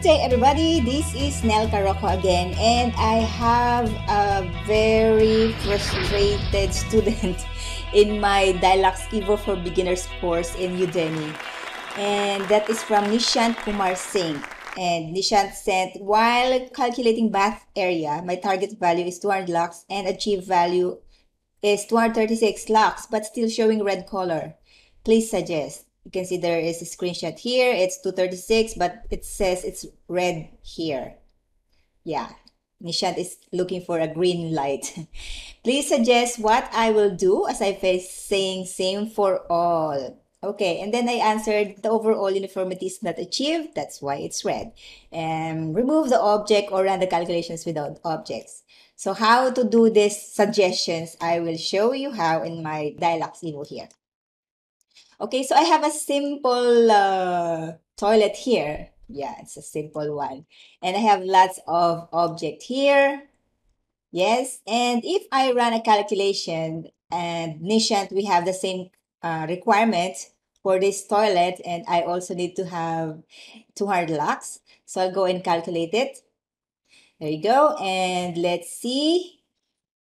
Good day, everybody. This is Nelca Roco again, and I have a very frustrated student in my Dialux Evo for Beginners course in Udemy. And that is from Nishant Kumar Singh. And Nishant said, while calculating bath area, my target value is 200 lux and achieved value is 236 lux, but still showing red color. Please suggest you can see there is a screenshot here it's 236 but it says it's red here yeah Nishant is looking for a green light. Please suggest what I will do as I face saying same for all. Okay, and then I answered the overall uniformity is not achieved. That's why it's red. And remove the object or run the calculations without objects. So how to do these suggestions, I will show you how in my Dialux Evo here. Okay, so I have a simple uh, toilet here. Yeah, it's a simple one. And I have lots of object here. Yes, and if I run a calculation and Nishant, we have the same uh, requirement for this toilet and I also need to have 200 lux. So I'll go and calculate it. There you go. And let's see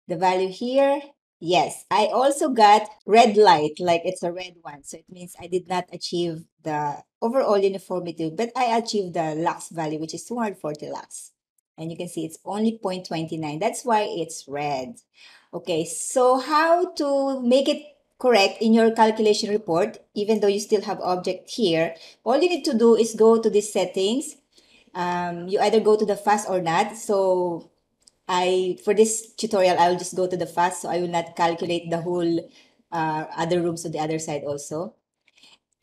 the value here. Yes, I also got red light, like it's a red one. So it means I did not achieve the overall uniformity, but I achieved the lux value, which is 240 lux. And you can see it's only 0.29. That's why it's red. Okay, so how to make it correct in your calculation report, even though you still have object here, all you need to do is go to these settings. Um, you either go to the fast or not. So I for this tutorial, I will just go to the fast, so I will not calculate the whole uh, other rooms on the other side also.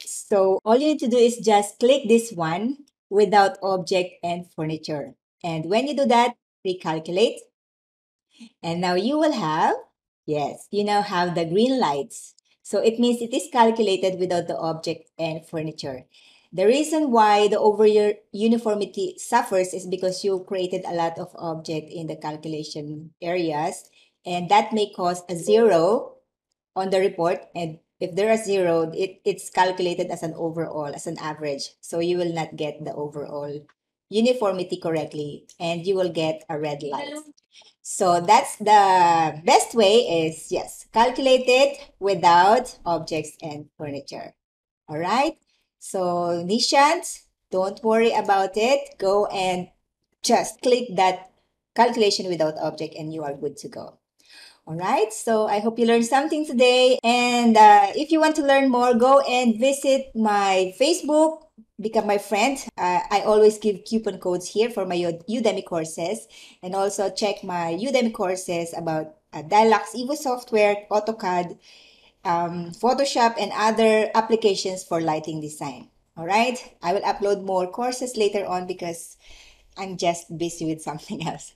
So all you need to do is just click this one without object and furniture. And when you do that, recalculate. And now you will have, yes, you now have the green lights. So it means it is calculated without the object and furniture. The reason why the over uniformity suffers is because you created a lot of object in the calculation areas and that may cause a zero on the report and if there are zero, it, it's calculated as an overall, as an average. So you will not get the overall uniformity correctly and you will get a red light. So that's the best way is, yes, calculate it without objects and furniture. All right. So Nishant, don't worry about it. Go and just click that calculation without object and you are good to go. All right, so I hope you learned something today. And uh, if you want to learn more, go and visit my Facebook, become my friend. Uh, I always give coupon codes here for my Udemy courses. And also check my Udemy courses about uh, Dialux Evo software, AutoCAD, um, Photoshop, and other applications for lighting design. All right, I will upload more courses later on because I'm just busy with something else.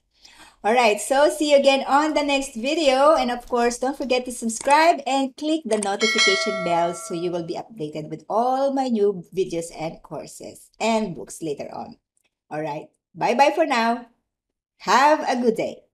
All right, so see you again on the next video. And of course, don't forget to subscribe and click the notification bell so you will be updated with all my new videos and courses and books later on. All right, bye-bye for now. Have a good day.